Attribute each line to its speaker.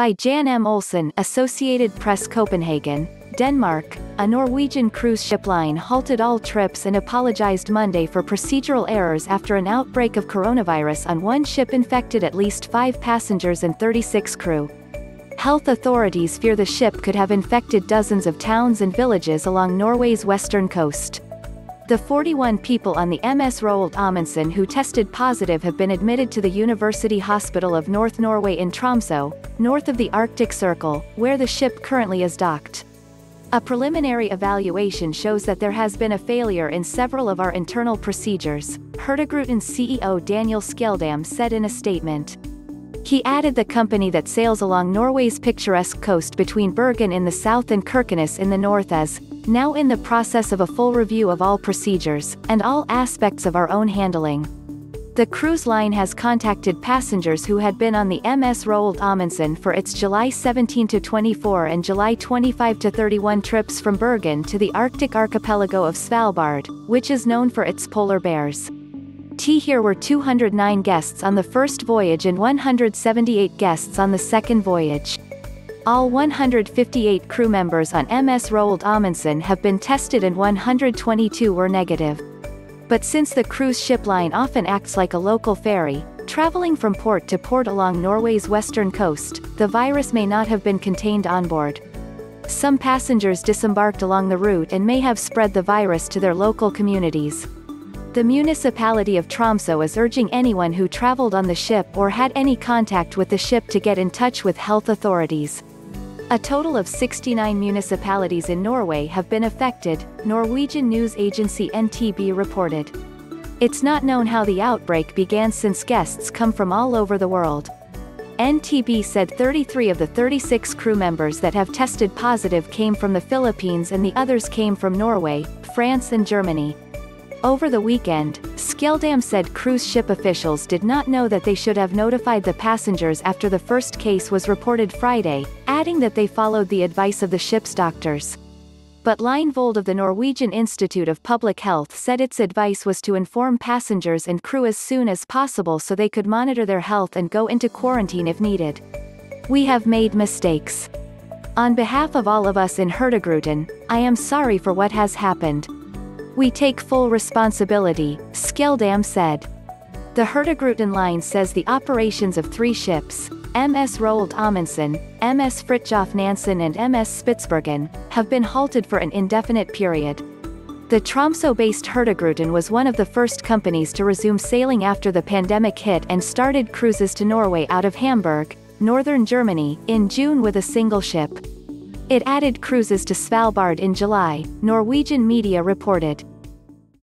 Speaker 1: By Jan M. Olsen, Associated Press Copenhagen, Denmark, a Norwegian cruise ship line halted all trips and apologized Monday for procedural errors after an outbreak of coronavirus on one ship infected at least five passengers and 36 crew. Health authorities fear the ship could have infected dozens of towns and villages along Norway's western coast. The 41 people on the MS Roald Amundsen who tested positive have been admitted to the University Hospital of North Norway in Tromsø, north of the Arctic Circle, where the ship currently is docked. A preliminary evaluation shows that there has been a failure in several of our internal procedures, Hurtigruten CEO Daniel Skjeldam said in a statement. He added the company that sails along Norway's picturesque coast between Bergen in the south and Kirkenes in the north as, now in the process of a full review of all procedures, and all aspects of our own handling. The cruise line has contacted passengers who had been on the MS Roald Amundsen for its July 17 to 24 and July 25 to 31 trips from Bergen to the Arctic archipelago of Svalbard, which is known for its polar bears. T here were 209 guests on the first voyage and 178 guests on the second voyage. All 158 crew members on MS Roald Amundsen have been tested and 122 were negative. But since the cruise ship line often acts like a local ferry, traveling from port to port along Norway's western coast, the virus may not have been contained on board. Some passengers disembarked along the route and may have spread the virus to their local communities. The municipality of Tromsø is urging anyone who traveled on the ship or had any contact with the ship to get in touch with health authorities. A total of 69 municipalities in Norway have been affected, Norwegian news agency NTB reported. It's not known how the outbreak began since guests come from all over the world. NTB said 33 of the 36 crew members that have tested positive came from the Philippines and the others came from Norway, France and Germany. Over the weekend, Skjeldam said cruise ship officials did not know that they should have notified the passengers after the first case was reported Friday, adding that they followed the advice of the ship's doctors. But Line Vold of the Norwegian Institute of Public Health said its advice was to inform passengers and crew as soon as possible so they could monitor their health and go into quarantine if needed. We have made mistakes. On behalf of all of us in Hurtigruten, I am sorry for what has happened. We take full responsibility, Skjeldam said. The Hurtigruten line says the operations of three ships, MS Roald Amundsen, MS Fridtjof Nansen and MS Spitsbergen, have been halted for an indefinite period. The Tromsø-based Hurtigruten was one of the first companies to resume sailing after the pandemic hit and started cruises to Norway out of Hamburg, northern Germany, in June with a single ship. It added cruises to Svalbard in July, Norwegian media reported.